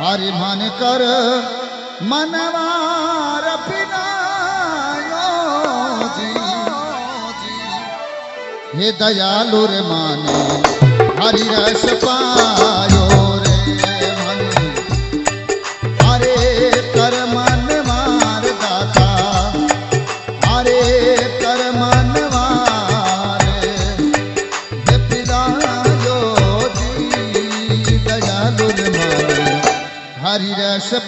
हरि मन कर मनवार पिनायो जी। हे दयालु रे माने हरि रस पायो।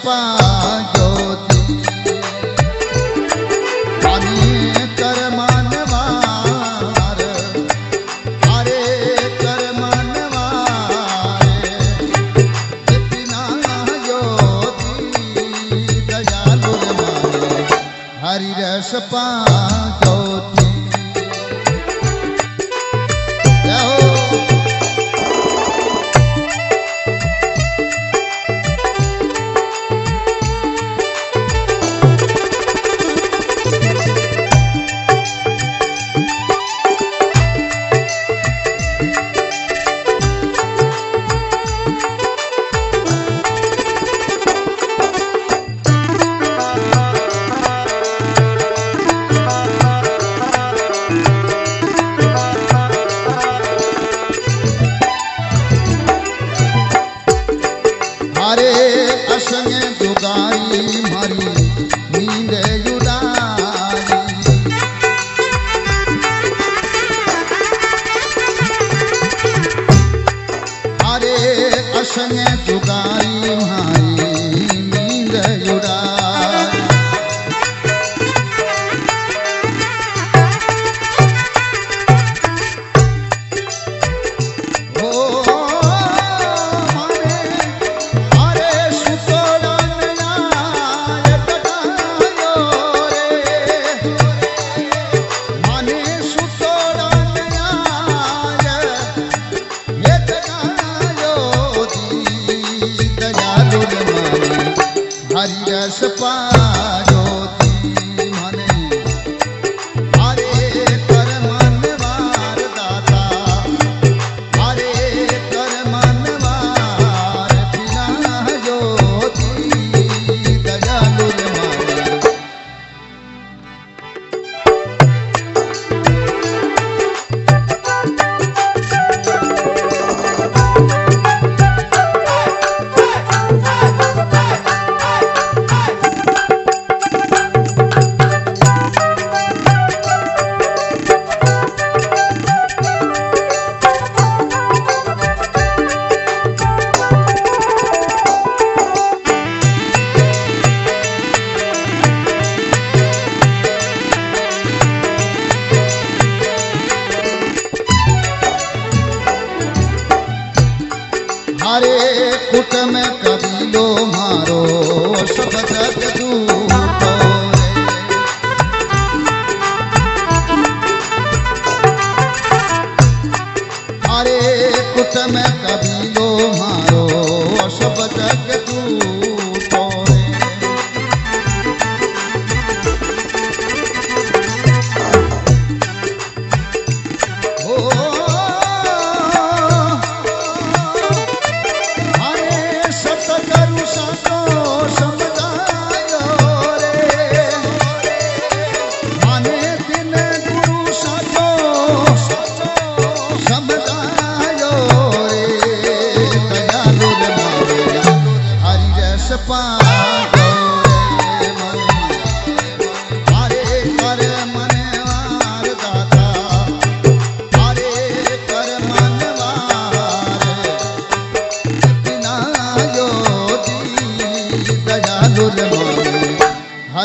पा sangat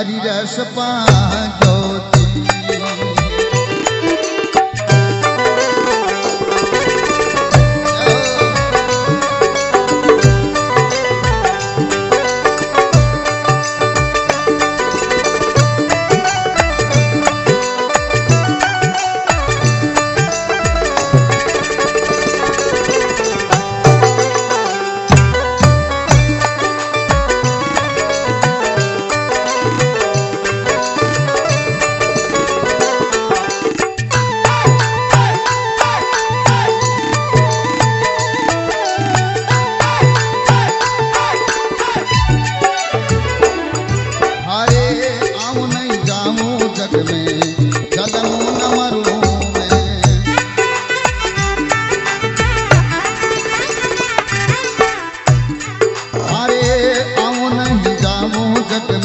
हरि रस पा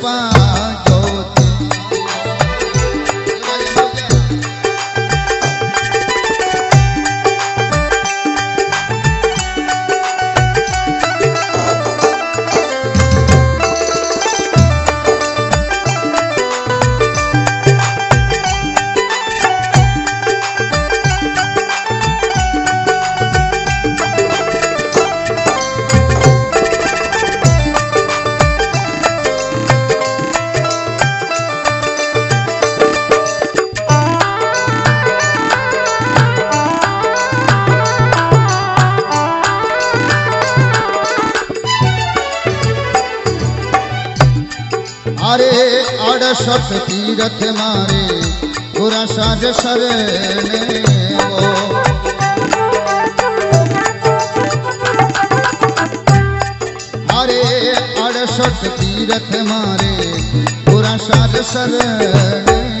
पा अरे अड़सठ तीरथ मारे गुरा साज शरणे वो अरे अड़सठ तीरथ मारे गुरा साज शरणे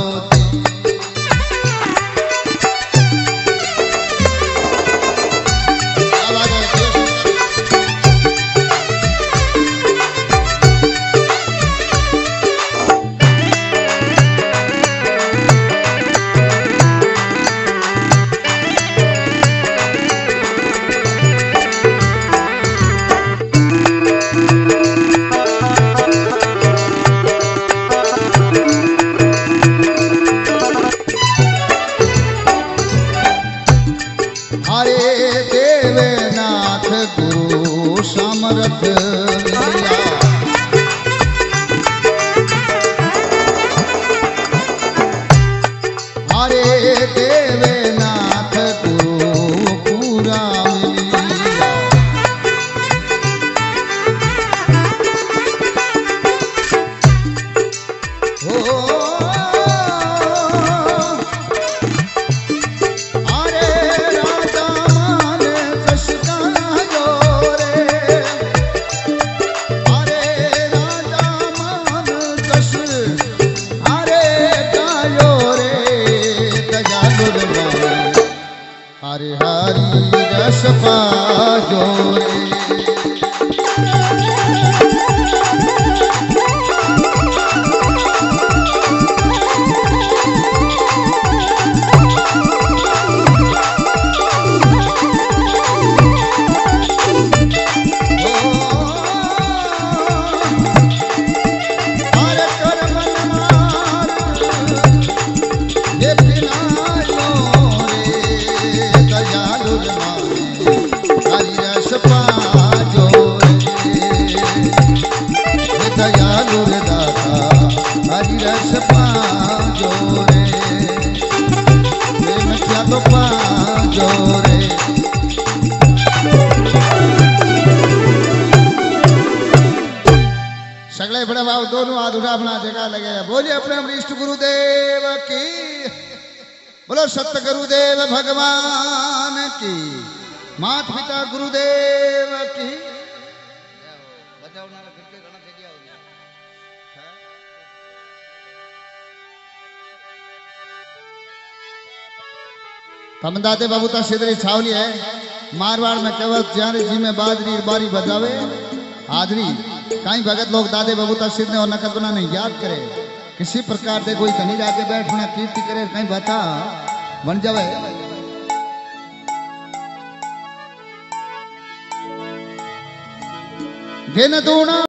गुरु समरथ हरे हरि सगळे बड़े भाव दोनों हाथ अपना जगह लगे बोलिए अपने अमरीष्ट गुरुदेव की। बोलो सत्य गुरुदेव भगवान की। मात पिता गुरुदेव की। कमदाते बाबू ता सिदरी छावली है मारवाड़ में केवल चारे जी में बाजरी बारी बजावे हाजरी कई भगत लोग दादे बबूता सिर ने और नकद बना नहीं याद करे किसी प्रकार से कोई कहीं जाके बैठना कीर्ति करे कहीं बता बन जावे घेन दूना